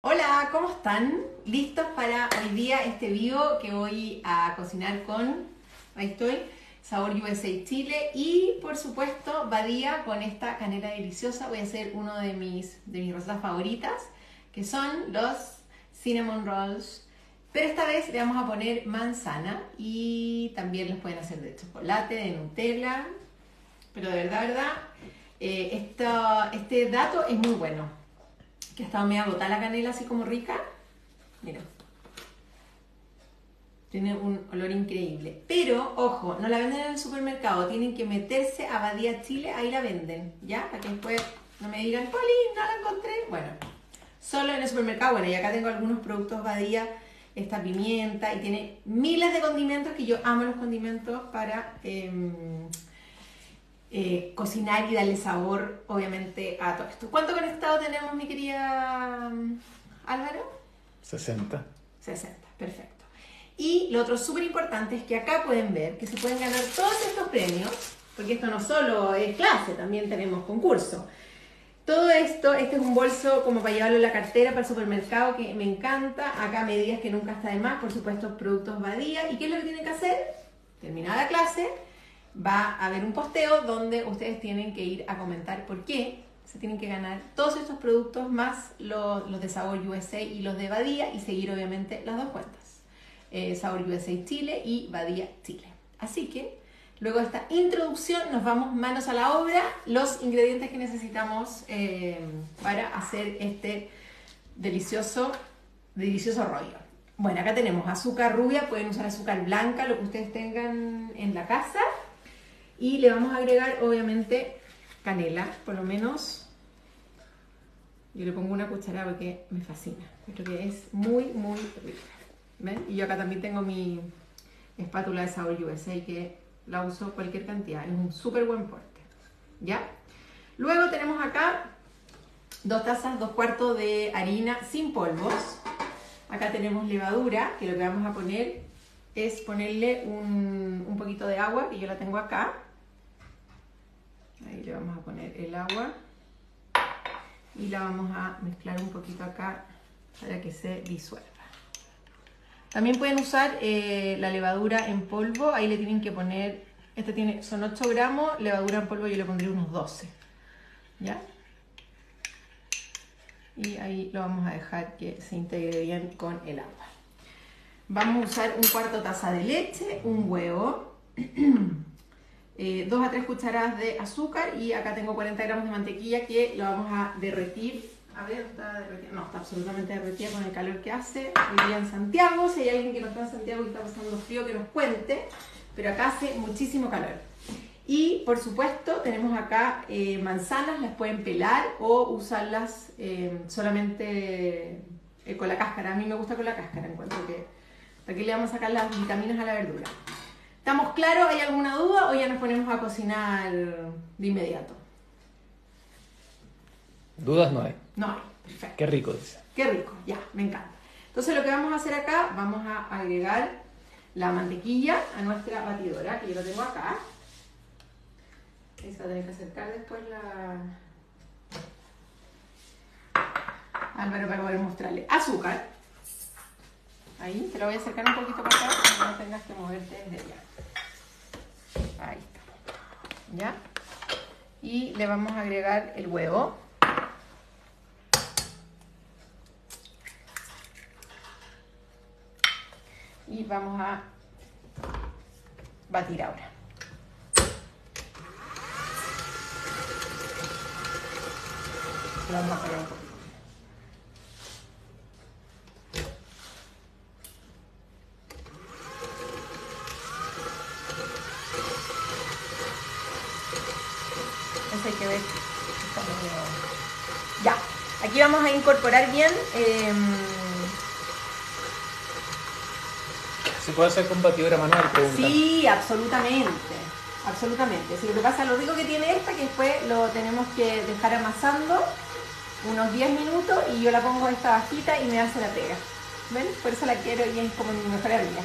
Hola, ¿cómo están? ¿Listos para hoy día este vivo que voy a cocinar con, ahí estoy, sabor USA Chile y por supuesto Badía con esta canela deliciosa. Voy a hacer uno de mis, de mis recetas favoritas que son los cinnamon rolls. Pero esta vez le vamos a poner manzana y también los pueden hacer de chocolate, de Nutella. Pero de verdad, verdad, eh, este dato es muy bueno que ha estado medio agotada la canela así como rica. Mira. Tiene un olor increíble. Pero, ojo, no la venden en el supermercado. Tienen que meterse a Badía Chile, ahí la venden. ¿Ya? Para que después no me digan, Poli, no la encontré. Bueno, solo en el supermercado. Bueno, y acá tengo algunos productos Badía. Esta pimienta y tiene miles de condimentos que yo amo los condimentos para em, eh, cocinar y darle sabor, obviamente, a todo esto. ¿Cuánto conectado tenemos, mi querida mm, Álvaro? 60. 60, perfecto. Y lo otro súper importante es que acá pueden ver que se pueden ganar todos estos premios, porque esto no solo es clase, también tenemos concurso. Todo esto, este es un bolso como para llevarlo en la cartera para el supermercado que me encanta. Acá medidas que nunca está de más, por supuesto, productos Badía. ¿Y qué es lo que tienen que hacer? Terminada la clase, va a haber un posteo donde ustedes tienen que ir a comentar por qué se tienen que ganar todos estos productos más los, de Sabor USA y los de Badía y seguir obviamente las dos cuentas, eh, Sabor USA Chile y Badía Chile. Así que luego de esta introducción nos vamos manos a la obra, los ingredientes que necesitamos eh, para hacer este delicioso, delicioso rollo. Bueno, acá tenemos azúcar rubia, pueden usar azúcar blanca, lo que ustedes tengan en la casa. Y le vamos a agregar, obviamente, canela, por lo menos. Yo le pongo una cucharada porque me fascina. Creo que es muy, muy rica. ¿Ven? Y yo acá también tengo mi espátula de sabor USA que la uso cualquier cantidad. Es un súper buen porte. ¿Ya? Luego tenemos acá dos tazas, dos cuartos de harina sin polvos. Acá tenemos levadura, que lo que vamos a poner es ponerle un, un poquito de agua, que yo la tengo acá. Vamos a poner el agua y la vamos a mezclar un poquito acá para que se disuelva. También pueden usar eh, la levadura en polvo, ahí le tienen que poner, este tiene, son 8 gramos, levadura en polvo yo le pondría unos 12, ¿ya? Y ahí lo vamos a dejar que se integre bien con el agua. Vamos a usar un cuarto taza de leche, un huevo, Eh, dos 2 a 3 cucharadas de azúcar y acá tengo 40 gramos de mantequilla que lo vamos a derretir. A ver, ¿está derretida? No, está absolutamente derretida con el calor que hace. Hoy día en Santiago, si hay alguien que no está en Santiago y está pasando frío, que nos cuente. Pero acá hace muchísimo calor. Y por supuesto tenemos acá eh, manzanas, las pueden pelar o usarlas eh, solamente con la cáscara. A mí me gusta con la cáscara, encuentro que aquí le vamos a sacar las vitaminas a la verdura. ¿Estamos claros? ¿Hay alguna duda o ya nos ponemos a cocinar de inmediato? Dudas no hay. No hay, perfecto. Qué rico dice. Qué rico, ya, me encanta. Entonces lo que vamos a hacer acá, vamos a agregar la mantequilla a nuestra batidora, que yo lo tengo acá. Esa tener que acercar después la... Álvaro para poder mostrarle. Azúcar. Ahí, te lo voy a acercar un poquito para acá para que no tengas que moverte desde allá. Ahí está. ¿Ya? Y le vamos a agregar el huevo. Y vamos a batir ahora. vamos a pegar un hay que ver. Ya, aquí vamos a incorporar bien. Em, ¿Se puede hacer con batidora manual? Sí, absolutamente. Absolutamente. Si lo que pasa, lo único que tiene esta que después lo tenemos que dejar amasando unos 10 minutos y yo la pongo en esta bajita y me hace la pega. ¿Ven? Por eso la quiero y es como mi mejor amiga.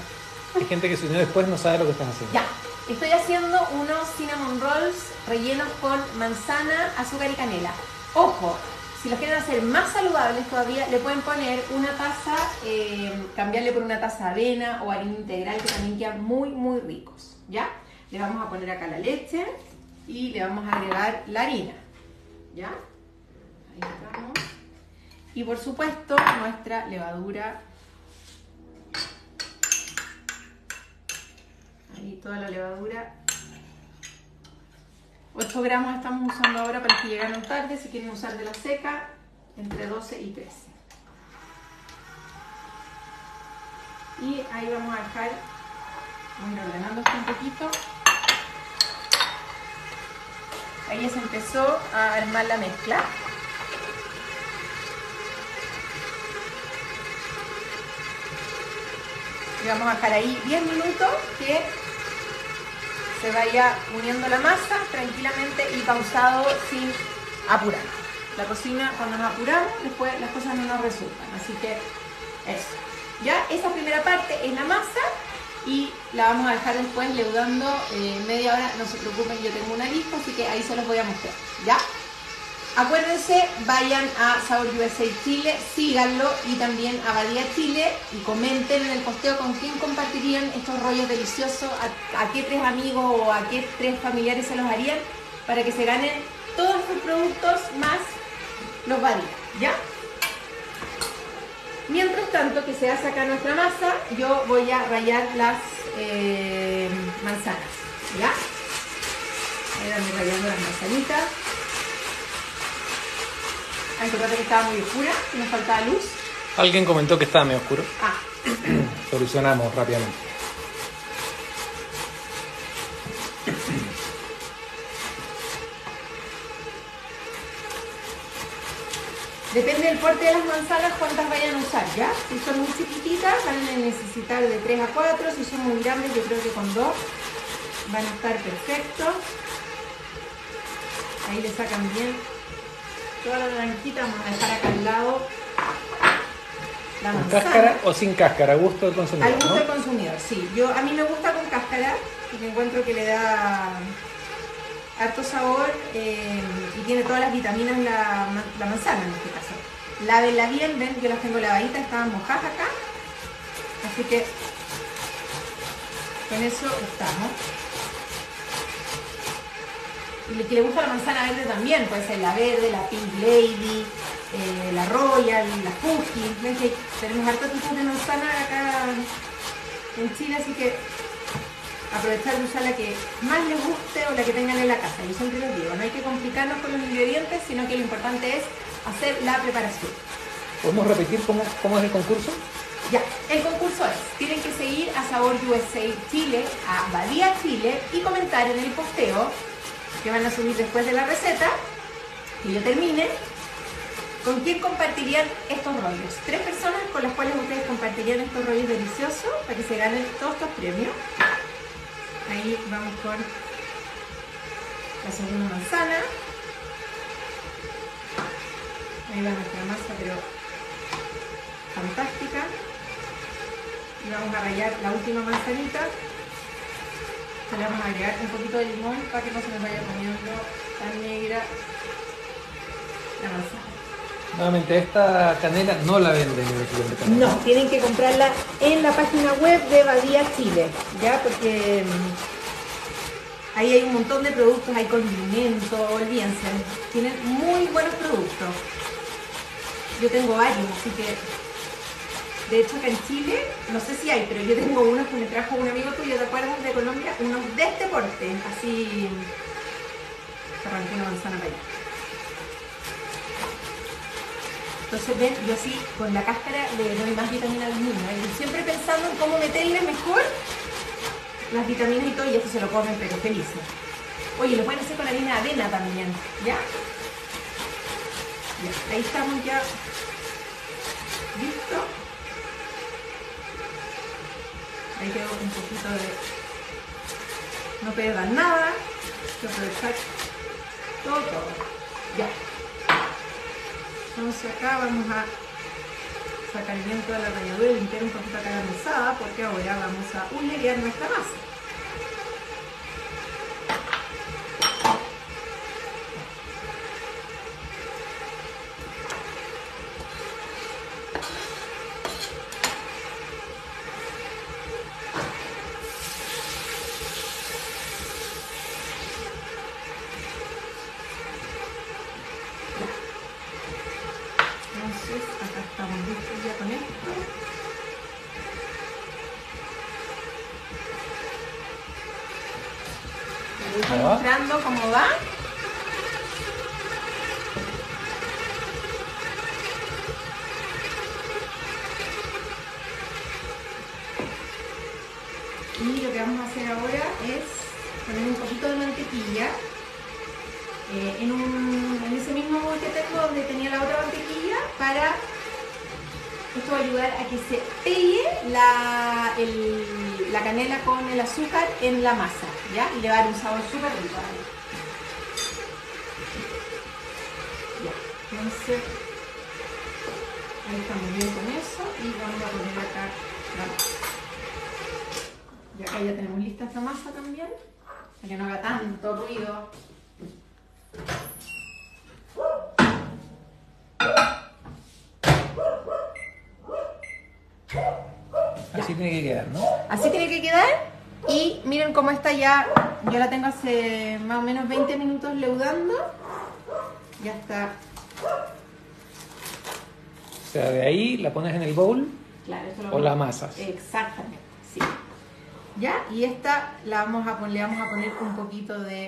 Hay gente que si no después no sabe lo que están haciendo. Ya, Estoy haciendo unos cinnamon rolls rellenos con manzana, azúcar y canela. Ojo, si los quieren hacer más saludables todavía, le pueden poner una taza, eh, cambiarle por una taza de avena o harina integral que también quedan muy, muy ricos. ¿Ya? Le vamos a poner acá la leche y le vamos a agregar la harina. ¿Ya? Ahí. Y por supuesto, nuestra levadura. Ahí toda la levadura 8 gramos estamos usando ahora para que llegaron tarde, si quieren usar de la seca, entre 12 y 13. Y ahí vamos a dejar, voy ordenando esto un poquito. Ahí ya se empezó a armar la mezcla. Y vamos a dejar ahí 10 minutos que se vaya uniendo la masa tranquilamente y pausado sin apurar. La cocina, cuando nos apuramos, después las cosas no nos resultan. Así que eso. Ya esa primera parte es la masa y la vamos a dejar después leudando eh, media hora. No se preocupen, yo tengo una lista, así que ahí se los voy a mostrar. ¿Ya? Acuérdense, vayan a Sabor USA Chile, síganlo y también a Badía Chile y comenten en el posteo con quién compartirían estos rollos deliciosos, a, qué tres amigos o a qué tres familiares se los harían para que se ganen todos sus productos más los Badía, ¿ya? Mientras tanto que se hace acá nuestra masa, yo voy a rayar las eh, manzanas, ¿ya? Ahí las manzanitas. Ay, que estaba muy oscura y nos faltaba luz. Alguien comentó que estaba medio oscuro. Ah. Solucionamos rápidamente. Depende del porte de las manzanas cuántas vayan a usar, ¿ya? Si son muy chiquititas van a necesitar de 3 a 4, si son muy grandes yo creo que con 2 van a estar perfectos. Ahí le sacan bien toda la naranjita, vamos a dejar acá al lado la ¿Con cáscara o sin cáscara? gusto del consumidor? Al gusto del consumidor, sí. Yo, a mí me gusta con cáscara porque encuentro que le da harto sabor eh, y tiene todas las vitaminas la, la manzana en este caso. Lávenla bien, ven, yo las tengo lavaditas, estaban mojadas acá. Así que con eso estamos. Y que le gusta la manzana verde también, puede ser la verde, la Pink Lady, eh, la Royal, la Fuji. tenemos hartos tipos de manzana acá en Chile, así que aprovechar de usar la que más les guste o la que tengan en la casa. Yo siempre les digo, no hay que complicarnos con los ingredientes, sino que lo importante es hacer la preparación. ¿Podemos repetir cómo, cómo es el concurso? Ya, el concurso es, tienen que seguir a Sabor USA Chile, a Badía Chile y comentar en el posteo que van a subir después de la receta, que yo termine, ¿con quién compartirían estos rollos? Tres personas con las cuales ustedes compartirían estos rollos deliciosos para que se ganen todos estos premios. Ahí vamos con la segunda manzana. Ahí va nuestra masa, pero fantástica. Y vamos a rayar la última manzanita le vamos a agregar un poquito de limón para que no se nos vaya poniendo tan negra la manzana. Nuevamente, esta canela no la venden en el canela. No, tienen que comprarla en la página web de Badía Chile, ¿ya? Porque mm, ahí hay un montón de productos, hay condimentos, olvídense, tienen muy buenos productos. Yo tengo varios, así que de hecho, acá en Chile, no sé si hay, pero yo tengo unos que me trajo un amigo tuyo, ¿te acuerdas? De Colombia, unos de este porte, así. Arranqué una manzana para allá. Entonces, ven, yo así, con la cáscara le doy más vitamina a los. ¿eh? siempre pensando en cómo meterle mejor las vitaminas y todo, y esto se lo comen, pero felices. Oye, lo pueden hacer con harina de avena también, ¿ya? Ya, ahí estamos ya. ¿Listo? Quedó un poquito de no pierdan nada aprovechar todo todo. Ya. Entonces acá vamos a sacar el viento de la ralladura y limpiar un poquito acá la mesada porque ahora vamos a unleguear nuestra masa mostrando cómo va. Y lo que vamos a hacer ahora es poner un poquito de mantequilla eh, en, en, ese mismo bowl que tengo donde tenía la otra mantequilla para esto va a ayudar a que se pegue la, la canela con el azúcar en la masa, ¿ya? Y le va a dar un sabor súper rico. Ya, entonces ahí estamos bien con eso y vamos a poner acá la masa. Y acá ya tenemos lista esta masa también, para que no haga tanto ruido. Así tiene que quedar, ¿no? Así tiene que quedar. Y miren cómo está ya, yo la tengo hace más o menos 20 minutos leudando. Ya está. O sea, de ahí la pones en el bowl claro, o la amasas. Exactamente, sí. Ya, y esta la vamos a le vamos a poner un poquito de...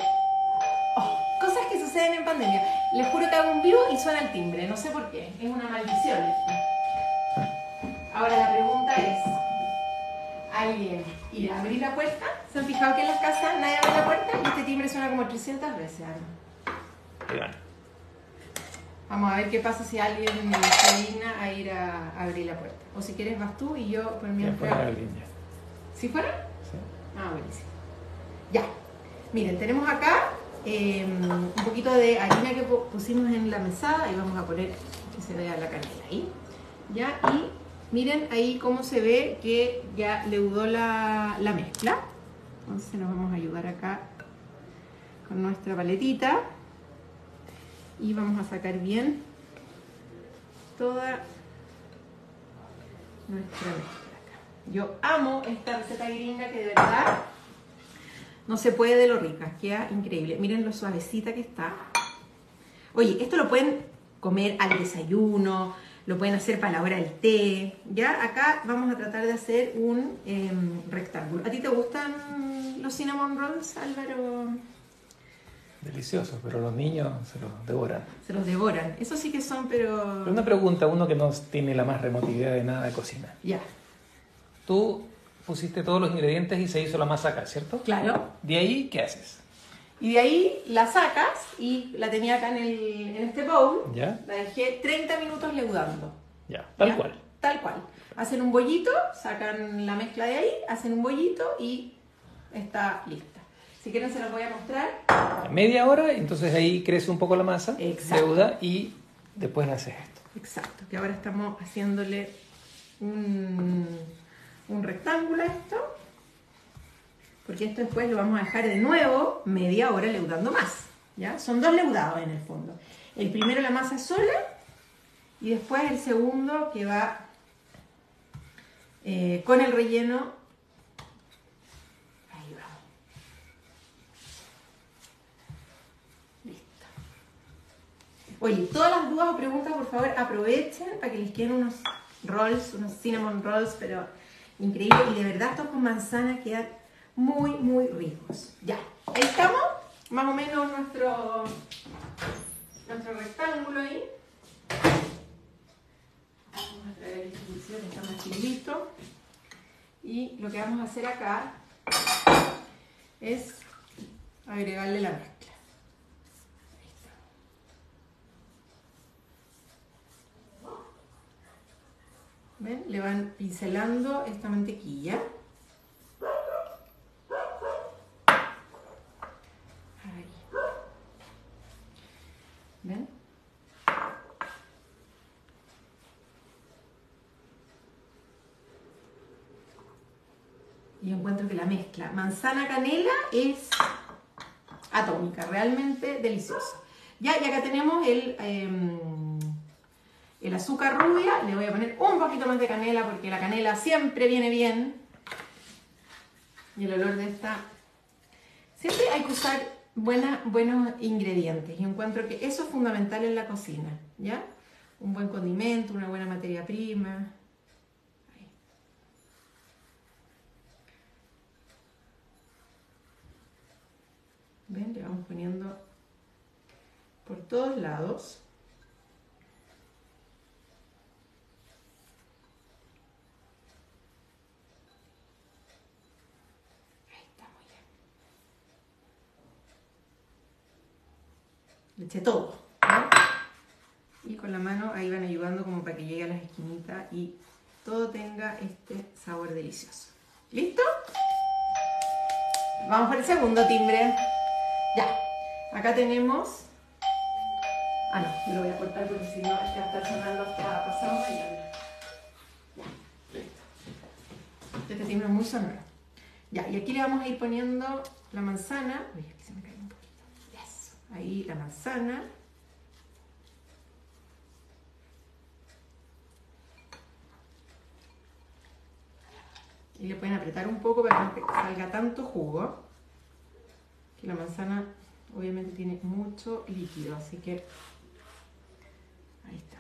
Oh, cosas que suceden en pandemia. Les juro que hago un vivo y suena el timbre, no sé por qué. Es una maldición Ahora la pregunta es, ¿alguien irá a abrir la puerta? ¿Se han fijado que en las casas nadie abre la puerta? Y este timbre suena como 300 veces. Vamos a ver qué pasa si alguien se digna a ir a, abrir la puerta. O si quieres vas tú y yo por mientras... ¿Si fuera? Sí. Ah, buenísimo. Ya. Miren, tenemos acá em, un poquito de harina que pusimos en la mesada y vamos a poner que se vea la canela ahí. Ya, y Miren ahí cómo se ve que ya leudó la, la mezcla. Entonces nos vamos a ayudar acá con nuestra paletita. Y vamos a sacar bien toda nuestra mezcla acá. Yo amo esta receta gringa que de verdad no se puede de lo rica, queda increíble. Miren lo suavecita que está. Oye, esto lo pueden comer al desayuno, lo pueden hacer para la hora del té. Ya acá vamos a tratar de hacer un em, rectángulo. ¿A ti te gustan los cinnamon rolls, Álvaro? Deliciosos, pero los niños se los devoran. Se los devoran. Eso sí que son, pero... pero una pregunta, uno que no tiene la más remota idea de nada de cocina. Ya. Tú pusiste todos los ingredientes y se hizo la masa acá, ¿cierto? Claro. ¿De ahí qué haces? Y de ahí la sacas y la tenía acá en, el, en este bowl. ¿Ya? La dejé 30 minutos leudando. Ya, tal cual. Tal cual. Hacen un bollito, sacan la mezcla de ahí, hacen un bollito y está lista. Si quieren se los voy a mostrar. Media hora, entonces ahí crece un poco la masa, Exacto. leuda y después haces esto. Exacto, que ahora estamos haciéndole un, un rectángulo a esto porque esto después lo vamos a dejar de nuevo media hora leudando más. ¿ya? Son dos leudados en el fondo. El primero la masa sola y después el segundo que va eh, con el relleno. Ahí vamos. Listo. Oye, todas las dudas o preguntas, por favor, aprovechen para que les queden unos rolls, unos cinnamon rolls, pero increíble. Y de verdad, estos con manzana quedan muy, muy ricos. Ya, ahí estamos, más o menos nuestro, nuestro rectángulo ahí. Vamos a traer el está más listo. Y lo que vamos a hacer acá es agregarle la mezcla. ¿Ven? Le van pincelando esta mantequilla. ¿Ven? Y encuentro que la mezcla manzana-canela es atómica, realmente deliciosa. Ya, y acá tenemos el, em, el azúcar rubia. Le voy a poner un poquito más de canela porque la canela siempre viene bien. Y el olor de esta... Siempre hay que usar buenos ingredientes. Y encuentro que eso es fundamental en la cocina, ¿ya? un buen condimento, una buena materia prima. ¿Ven? Le vamos poniendo por todos lados. Ahí está, muy bien. Le eché todo. Y con la mano ahí van ayudando como para que llegue a las esquinitas y todo tenga este sabor delicioso. ¿Listo? Vamos para el segundo timbre. Ya. Acá tenemos. Ah, no, lo voy a cortar porque si no, es que va a estar sonando hasta pasado mañana. Ya, listo. Este timbre es muy sonoro. Ya, y aquí le vamos a ir poniendo la manzana. Uy, aquí se me cae un poquito. Eso. Ahí la manzana. Y le pueden apretar un poco para que no salga tanto jugo la manzana obviamente tiene mucho líquido, así que ahí está.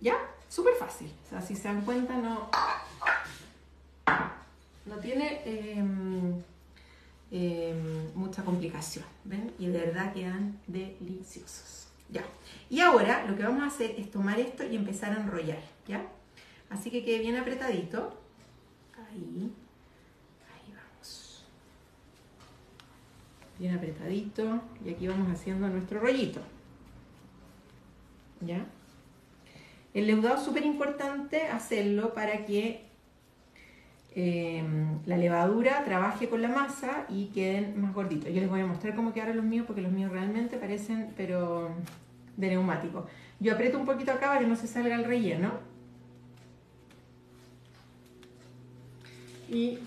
¿Ya? Súper fácil. O sea, si se dan cuenta, no, no tiene em, em, mucha complicación. ¿Ven? Y de verdad quedan deliciosos. Ya. Y ahora lo que vamos a hacer es tomar esto y empezar a enrollar. ¿Ya? Así que quede bien apretadito. Ahí. Bien apretadito y aquí vamos haciendo nuestro rollito. ¿Ya? El leudado es súper importante hacerlo para que em, la levadura trabaje con la masa y queden más gorditos. Yo les voy a mostrar cómo quedaron los míos porque los míos realmente parecen pero de neumático. Yo aprieto un poquito acá para que no se salga el relleno. Y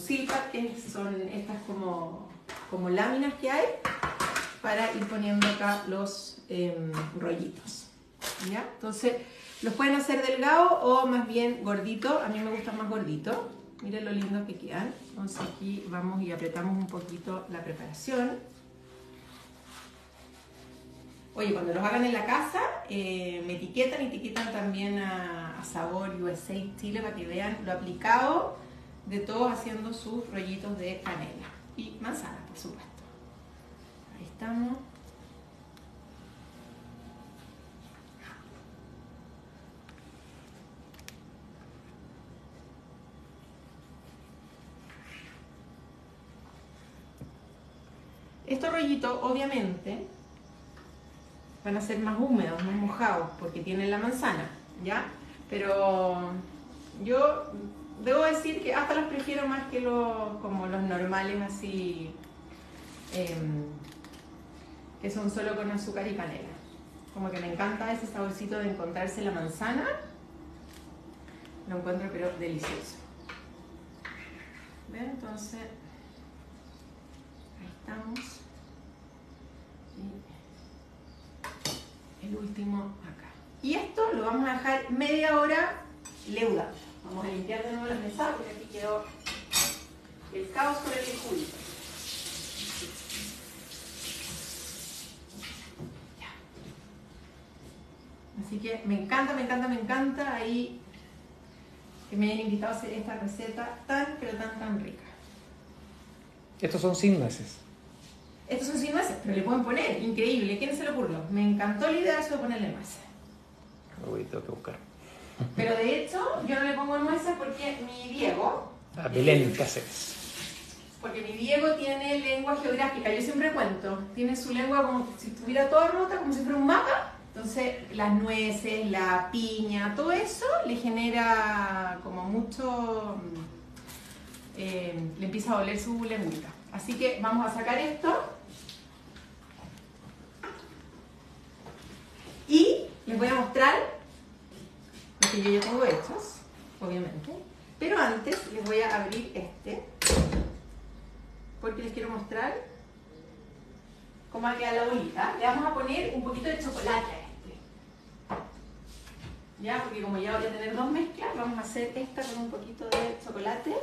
silpat, que son estas como, como láminas que hay para ir poniendo acá los em, rollitos. ¿ya? Entonces, los pueden hacer delgado o más bien gordito. A mí me gusta más gordito. Miren lo lindo que quedan. Entonces aquí vamos y apretamos un poquito la preparación. Oye, cuando los hagan en la casa, eh, me etiquetan etiquetan también a, Sabor USA Chile para que vean lo aplicado de todos haciendo sus rollitos de canela. Y manzana, por supuesto. Ahí estamos. Estos rollitos, obviamente, van a ser más húmedos, más mojados, porque tienen la manzana, ¿ya? Pero yo debo decir que hasta los prefiero más que los, como los normales así, em, que son solo con azúcar y canela. Como que me encanta ese saborcito de encontrarse la manzana, lo encuentro pero delicioso. Entonces, ahí estamos. el último acá. Y esto lo vamos a dejar media hora leudando. Vamos a limpiar de nuevo la mesa porque aquí quedó el caos por el juguito. Así que me encanta, me encanta, me encanta ahí que me hayan invitado a hacer esta receta tan, pero tan, tan rica. Estos son sin nueces. Estos son sin nueces, pero le pueden poner, increíble. ¿Quién se lo ocurrió? Me encantó la idea de eso de ponerle nueces. Uy, tengo que buscar. Pero de hecho, yo no le pongo nueces porque mi Diego. A Belén Cáceres. Porque mi Diego tiene lengua geográfica, yo siempre cuento. Tiene su lengua como si estuviera toda rota, como si fuera un mapa. Entonces, las nueces, la piña, todo eso le genera como mucho. Eh, le empieza a doler su lengüita. Así que vamos a sacar esto. Y les voy a mostrar lo que yo ya tengo hechos, obviamente. Pero antes les voy a abrir este, porque les quiero mostrar cómo va a quedar la bolita. Le vamos a poner un poquito de chocolate a este. ya, porque como ya voy a tener dos mezclas, vamos a hacer esta con un poquito de chocolate.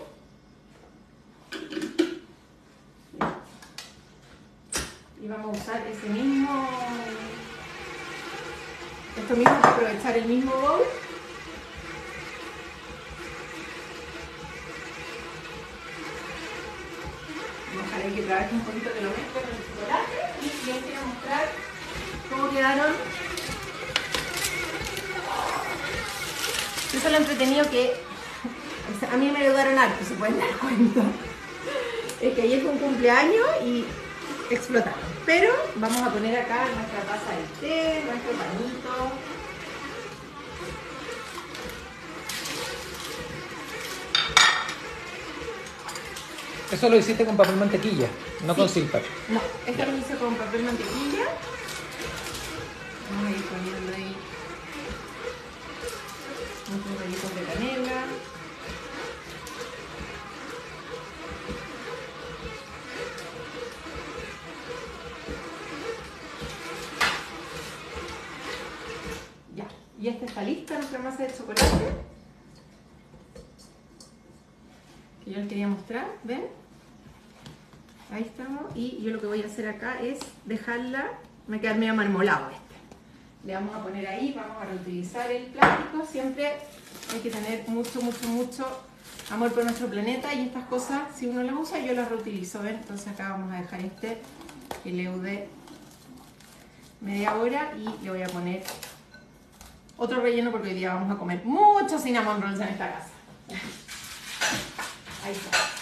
Y vamos a usar ese mismo, esto mismo aprovechar el mismo bowl. Vamos a dejar que trabaje un poquito que lo mezclo con el chocolate y les quiero mostrar cómo quedaron Eso es lo entretenido que a mí me ayudaron harto, se pueden dar cuenta. Es que ayer fue un cumpleaños y explotaron. Pero vamos a poner acá nuestra taza de té, nuestro panito. Eso lo hiciste con papel mantequilla, no con silpa. No, esto lo hice con papel mantequilla. Vamos a ir poniendo ahí unos rollitos de canela. Ya, y esta está lista nuestra masa de chocolate. Que yo les quería mostrar, ¿ven? Ahí estamos. Y yo lo que voy a hacer acá es dejarla, me queda medio marmolado este le vamos a poner ahí, vamos a reutilizar el plástico, siempre hay que tener mucho, mucho, mucho amor por nuestro planeta y estas cosas, si uno las usa, yo las reutilizo, ¿ven? Entonces acá vamos a dejar este que le de media hora y le voy a poner otro relleno porque hoy día vamos a comer muchos cinnamon rolls en esta casa. Ahí está.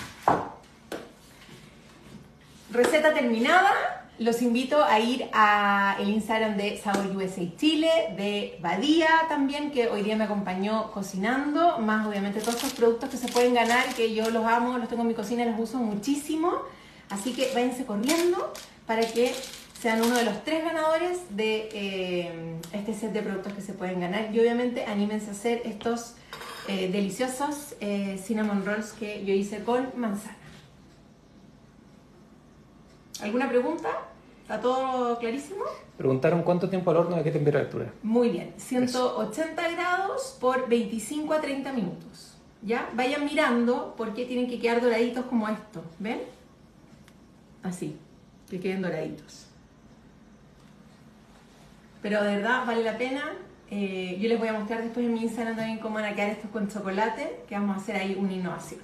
Receta terminada. Los invito a ir al Instagram de Sabor USA Chile, de Badía también, que hoy día me acompañó cocinando, más obviamente todos estos productos que se pueden ganar, que yo los amo, los tengo en mi cocina, los uso muchísimo. Así que váyanse corriendo para que sean uno de los tres ganadores de eh, este set de productos que se pueden ganar. Y obviamente anímense a hacer estos eh, deliciosos eh, cinnamon rolls que yo hice con manzana. ¿Alguna pregunta? ¿Está todo clarísimo? Preguntaron cuánto tiempo al horno y a qué temperatura. Muy bien, 180 grados por 25 a 30 minutos. ¿Ya? Vayan mirando porque tienen que quedar doraditos como esto. ¿Ven? Así, que queden doraditos. Pero de verdad vale la pena. Eh, yo les voy a mostrar después en mi Instagram también cómo van a quedar estos con chocolate, que vamos a hacer ahí una innovación.